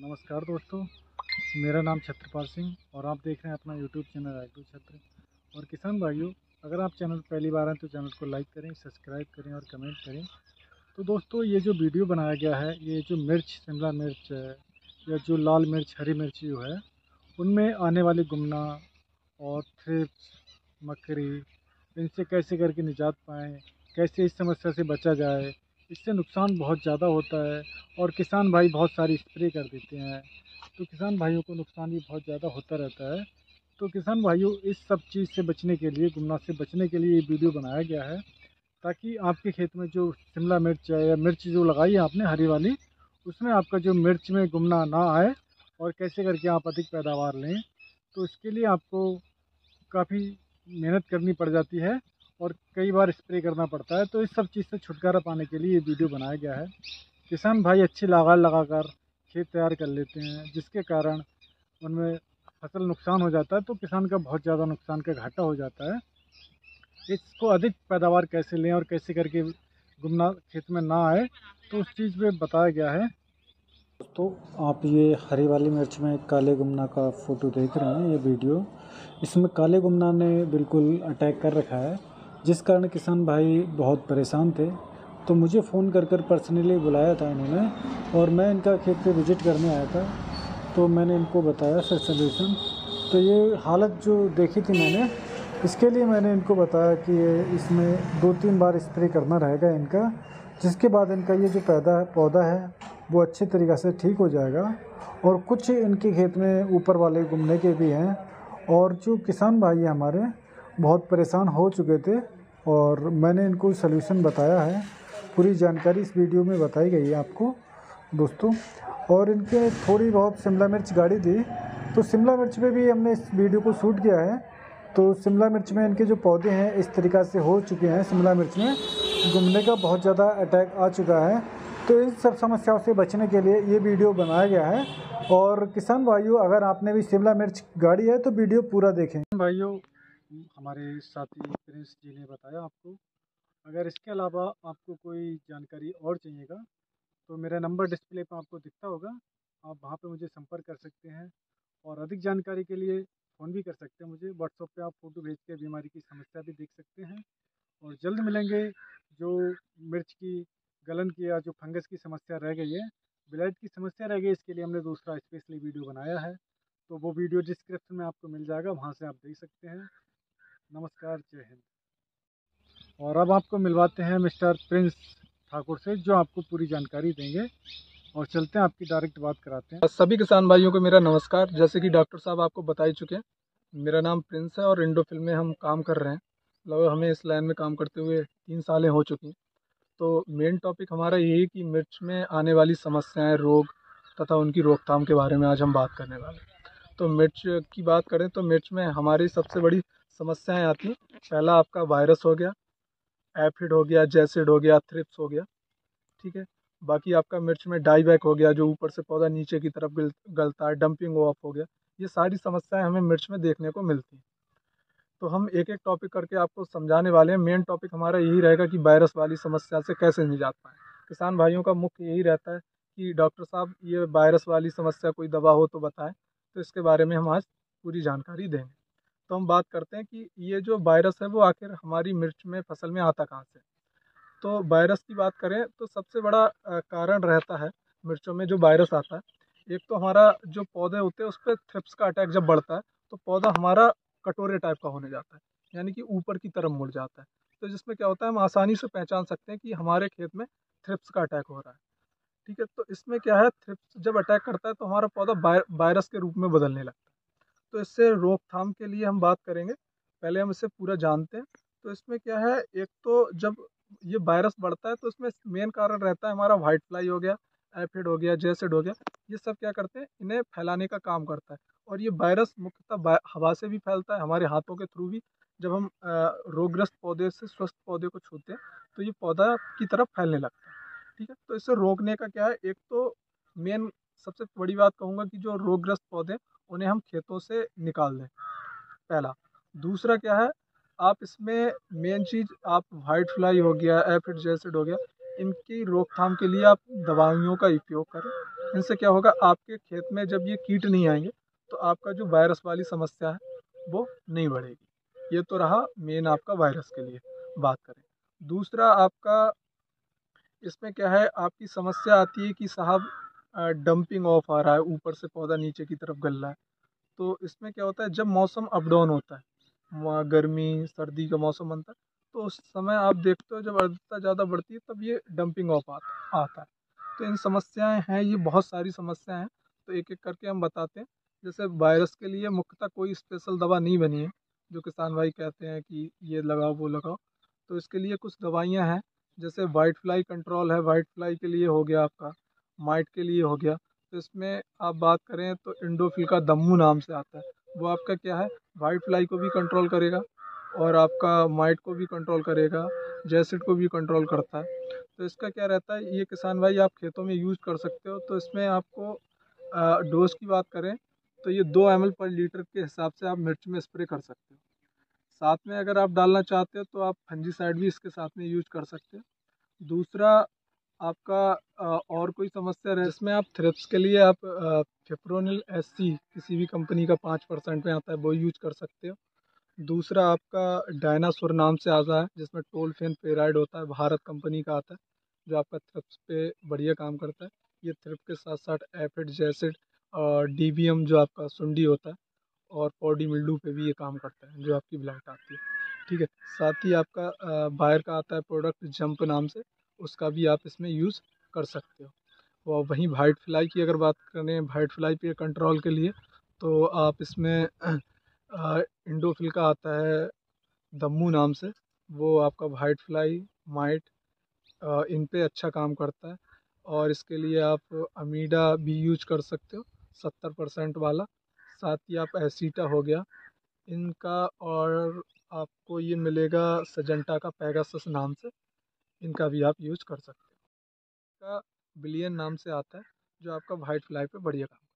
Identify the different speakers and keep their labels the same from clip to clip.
Speaker 1: नमस्कार दोस्तों, मेरा नाम छत्रपाल सिंह और आप देख रहे हैं अपना यूट्यूब चैनल रायटू छत्र। और किसान भाइयों, अगर आप चैनल पहली बार हैं तो चैनल को लाइक करें, सब्सक्राइब करें और कमेंट करें। तो दोस्तों, ये जो वीडियो बनाया गया है, ये जो मिर्च, शिमला मिर्च है, या जो लाल मिर्च, हरी मिर्च जो है, उनमें आने वाले गुमना और थ्रिप्स, मकरी, इनसे कैसे करके निजात पाएँ, कैसे इस समस्या से बचा जाए इससे नुकसान बहुत ज़्यादा होता है और किसान भाई बहुत सारी स्प्रे कर देते हैं। तो किसान भाइयों को नुकसान भी बहुत ज़्यादा होता रहता है। तो किसान भाइयों, इस सब चीज़ से बचने के लिए गुमना से बचने के लिए ये वीडियो बनाया गया है, ताकि आपके खेत में जो शिमला मिर्च है या मिर्च जो लगाई है आपने, हरी वाली, उसमें आपका जो मिर्च में गुमना ना आए और कैसे करके आप अधिक पैदावार लें तो इसके लिए आपको काफ़ी मेहनत करनी पड़ जाती है। और कई बार स्प्रे करना पड़ता है तो इस सब चीज़ से छुटकारा पाने के लिए ये वीडियो बनाया गया है। किसान भाई अच्छी लगार लगाकर खेत तैयार कर लेते हैं, जिसके कारण उनमें फ़सल नुकसान हो जाता है तो किसान का बहुत ज़्यादा नुकसान का घाटा हो जाता है। इसको अधिक पैदावार कैसे लें और कैसे करके गुमना खेत में ना आए तो उस चीज़ पे बताया गया है। दोस्तों आप ये हरी वाली मिर्च में काले गुमना का फ़ोटो देख रहे हैं, ये वीडियो इसमें काले गुमना ने बिल्कुल अटैक कर रखा है। जिस कारण किसान भाई बहुत परेशान थे तो मुझे फ़ोन कर कर पर्सनली बुलाया था इन्होंने और मैं इनका खेत पे विज़िट करने आया था तो मैंने इनको बताया सर सोल्यूशन तो ये हालत जो देखी थी मैंने, इसके लिए मैंने इनको बताया कि ये इसमें दो तीन बार स्प्रे करना रहेगा इनका, जिसके बाद इनका ये जो पैदा है, पौधा है, वो अच्छे तरीक़े से ठीक हो जाएगा और कुछ इनके खेत में ऊपर वाले घूमने के भी हैं और जो किसान भाई हमारे, बहुत परेशान हो चुके थे और मैंने इनको सलूशन बताया है। पूरी जानकारी इस वीडियो में बताई गई है आपको, दोस्तों। और इनके थोड़ी बहुत शिमला मिर्च गाड़ी थी। तो शिमला मिर्च में भी हमने इस वीडियो को शूट किया है। तो शिमला मिर्च में इनके जो पौधे हैं, इस तरीक़ा से हो चुके हैं शिमला मिर्च में। घूमने का बहुत ज़्यादा अटैक आ चुका है। तो इन सब समस्याओं से बचने के लिए ये वीडियो बनाया गया है। और किसान भाइयों, अगर आपने भी शिमला मिर्च गाड़ी है तो वीडियो पूरा देखें। भाइयों हमारे साथी प्रिंस जी ने बताया आपको। अगर इसके अलावा आपको कोई जानकारी और चाहिएगा तो मेरा नंबर डिस्प्ले पर आपको दिखता होगा। आप वहाँ पे मुझे संपर्क कर सकते हैं और अधिक जानकारी के लिए फ़ोन भी कर सकते हैं मुझे। व्हाट्सअप पे आप फ़ोटो भेज के बीमारी की समस्या भी देख सकते हैं। और जल्द मिलेंगे जो मिर्च की, गलन की या जो फंगस की समस्या रह गई है, ब्लड की समस्या रह गई, इसके लिए हमने दूसरा स्पेशली वीडियो बनाया है। तो वो वीडियो डिस्क्रिप्शन में आपको मिल जाएगा, वहाँ से आप देख सकते हैं। नमस्कार, जय हिंद। और अब आपको मिलवाते हैं मिस्टर प्रिंस ठाकुर से, जो आपको पूरी जानकारी देंगे। और चलते हैं, आपकी डायरेक्ट बात कराते हैं।
Speaker 2: सभी किसान भाइयों को मेरा नमस्कार। जैसे कि डॉक्टर साहब आपको बता ही चुके हैं, मेरा नाम प्रिंस है और इंडो फ़िल्म में हम काम कर रहे हैं। लगभग हमें इस लाइन में काम करते हुए तीन सालें हो चुकी हैं। तो मेन टॉपिक हमारा यही कि मिर्च में आने वाली समस्याएँ, रोग तथा उनकी रोकथाम के बारे में आज हम बात करने वाले हैं। तो मिर्च की बात करें तो मिर्च में हमारी सबसे बड़ी समस्याएँ आती पहला आपका वायरस हो गया, एफिड हो गया, जैसिड हो गया, थ्रिप्स हो गया, ठीक है। बाकी आपका मिर्च में डाईबैक हो गया, जो ऊपर से पौधा नीचे की तरफ़ गलता है, डंपिंग ऑफ़ हो गया, ये सारी समस्याएँ हमें मिर्च में देखने को मिलती हैं। तो हम एक एक टॉपिक करके आपको समझाने वाले हैं। मेन टॉपिक हमारा यही रहेगा कि वायरस वाली समस्या से कैसे निजात पाएँ। किसान भाइयों का मुख्य यही रहता है कि डॉक्टर साहब, ये वायरस वाली समस्या कोई दवा हो तो बताएँ तो इसके बारे में हम आज पूरी जानकारी देंगे। तो हम बात करते हैं कि ये जो वायरस है, वो आखिर हमारी मिर्च में, फ़सल में आता कहाँ से? तो वायरस की बात करें तो सबसे बड़ा कारण रहता है मिर्चों में जो वायरस आता है। एक तो हमारा जो पौधे होते हैं, उस पर थ्रिप्स का अटैक जब बढ़ता है तो पौधा हमारा कटोरे टाइप का होने जाता है, यानी कि ऊपर की तरफ़ मुड़ जाता है। तो जिसमें क्या होता है, हम आसानी से पहचान सकते हैं कि हमारे खेत में थ्रिप्स का अटैक हो रहा है। ठीक है तो इसमें क्या है थ्रिप्स जब अटैक करता है तो हमारा पौधा वायरस के रूप में बदलने लगता है। तो इससे रोकथाम के लिए हम बात करेंगे। पहले हम इसे पूरा जानते हैं। तो इसमें क्या है, एक तो जब ये वायरस बढ़ता है तो इसमें मेन कारण रहता है हमारा वाइट फ्लाई हो गया एफिड हो गया जेसिड हो गया। ये सब क्या करते हैं, इन्हें फैलाने का काम करता है। और ये वायरस मुख्यतः हवा से भी फैलता है, हमारे हाथों के थ्रू भी। जब हम रोगग्रस्त पौधे से स्वस्थ पौधे को छूते हैं तो ये पौधा की तरफ़ फैलने लगता है। ठीक है तो इसे रोकने का क्या है, एक तो मेन सबसे बड़ी बात कहूँगा कि जो रोगग्रस्त पौधे उन्हें हम खेतों से निकाल दें। पहला। दूसरा क्या है, आप इसमें मेन चीज़, आप वाइट फ्लाई हो गया एफिड जैसिड हो गया, इनकी रोकथाम के लिए आप दवाइयों का उपयोग करें। इनसे क्या होगा, आपके खेत में जब ये कीट नहीं आएँगे तो आपका जो वायरस वाली समस्या है, वो नहीं बढ़ेगी। ये तो रहा मेन आपका वायरस के लिए बात करें। दूसरा आपका, इसमें क्या है, आपकी समस्या आती है कि साहब डंपिंग ऑफ़ आ रहा है, ऊपर से पौधा नीचे की तरफ़ गल रहा है। तो इसमें क्या होता है, जब मौसम अप डाउन होता है गर्मी, सर्दी का मौसम बनता है तो उस समय आप देखते हो जब आर्द्रता ज़्यादा बढ़ती है, तब ये डंपिंग ऑफ़ आता आता है। तो इन समस्याएँ हैं, ये बहुत सारी समस्याएँ हैं। तो एक एक करके हम बताते हैं। जैसे वायरस के लिए मुख्यतः कोई स्पेशल दवा नहीं बनी है, जो किसान भाई कहते हैं कि ये लगाओ, वो लगाओ। तो इसके लिए कुछ दवाइयाँ हैं, जैसे वाइट फ्लाई कंट्रोल है वाइट फ्लाई के लिए हो गया आपका। माइट के लिए हो गया। तो इसमें आप बात करें तो इंडोफिल का दम्मू नाम से आता है। वो आपका क्या है? वाइट फ्लाई को भी कंट्रोल करेगा और आपका माइट को भी कंट्रोल करेगा, जैसिड को भी कंट्रोल करता है। तो इसका क्या रहता है? ये किसान भाई आप खेतों में यूज़ कर सकते हो। तो इसमें आपको डोज की बात करें तो ये दो एम पर लीटर के हिसाब से आप मिर्च में स्प्रे कर सकते हो। साथ में अगर आप डालना चाहते हो तो आप फंजीसाइड भी इसके साथ में यूज़ कर सकते हो। दूसरा आपका और कोई समस्या रहे, इसमें आप थ्रिप्स के लिए आप फिप्रोनिल एस किसी भी कंपनी का पाँच परसेंट में आता है, वो यूज़ कर सकते हो। दूसरा आपका डायनासोर नाम से आता है, जिसमें टोल टोलफेन पेराइड होता है, भारत कंपनी का आता है, जो आपका थ्रिप्स पे बढ़िया काम करता है। ये थ्रिप के साथ साथ एफिड जैसिड और डी जो आपका सुंडी होता है, और पॉडी मिल्डू पे भी ये काम करता है, जो आपकी ब्लाइट आती है। ठीक है, साथ ही आपका बायर का आता है प्रोडक्ट जंप नाम से उसका भी आप इसमें यूज़ कर सकते हो। और वहीं वाइट फ्लाई की अगर बात करें वाइट फ्लाई पे कंट्रोल के लिए तो आप इसमें इंडोफिल का आता है दम्मू नाम से। वो आपका वाइट फ्लाई माइट इन पे अच्छा काम करता है। और इसके लिए आप अमीडा भी यूज़ कर सकते हो, सत्तर परसेंट वाला। साथ ही आप एसीटा हो गया। इनका और आपको ये मिलेगा सजेंटा का पैगासस नाम से। इनका भी आप यूज़ कर सकते हो। का बिलियन नाम से आता है जो आपका वाइट फ्लाई पे बढ़िया काम करता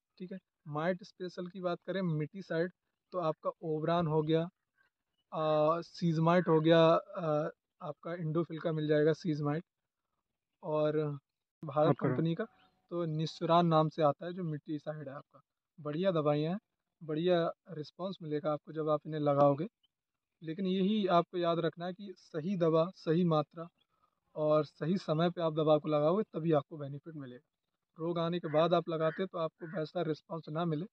Speaker 2: है। ठीक है? माइट स्पेशल की बात करें मिट्टी साइड तो आपका ओबरान हो गया सीजमाइट हो गया आ, आपका इंडोफिल का मिल जाएगा सीजमाइट। और भारत कंपनी का तो निस्सुरान नाम से आता है जो मिट्टी साइड है आपका। बढ़िया दवाइयाँ हैं बढ़िया रिस्पांस मिलेगा आपको जब आप इन्हें लगाओगे। लेकिन यही आपको याद रखना है कि सही दवा, सही मात्रा और सही समय पे आप दवा को लगाओगे, तभी आपको बेनिफिट मिलेगा। रोग आने के बाद आप लगाते तो आपको वैसा रिस्पांस ना मिले।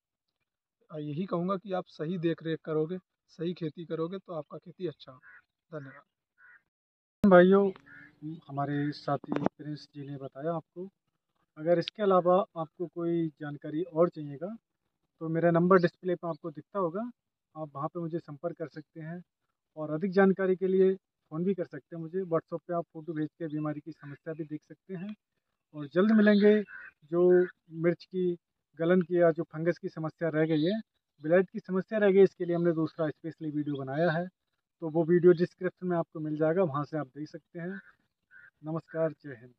Speaker 2: यही कहूँगा कि आप सही देख रेख करोगे, सही खेती करोगे तो आपका खेती अच्छा होगा। धन्यवाद।
Speaker 1: भाइयों, हमारे साथी प्रिंस जी ने बताया आपको। अगर इसके अलावा आपको कोई जानकारी और चाहिएगा तो मेरा नंबर डिस्प्ले पर आपको दिखता होगा। आप वहाँ पे मुझे संपर्क कर सकते हैं। और अधिक जानकारी के लिए फ़ोन भी कर सकते हैं मुझे। व्हाट्सअप पे आप फ़ोटो भेज के बीमारी की समस्या भी देख सकते हैं। और जल्द मिलेंगे जो मिर्च की, गलन की या जो फंगस की समस्या रह गई है, ब्लड की समस्या रह गई, इसके लिए हमने दूसरा स्पेशली वीडियो बनाया है। तो वो वीडियो डिस्क्रिप्शन में आपको मिल जाएगा, वहाँ से आप देख सकते हैं। नमस्कार, जय हिंद।